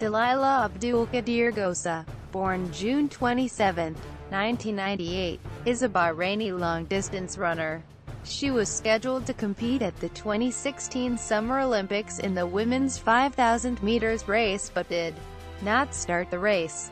Dalila Abdulkadir Gosa, born June 27, 1998, is a Bahraini long-distance runner. She was scheduled to compete at the 2016 Summer Olympics in the women's 5,000 meters race but did not start the race.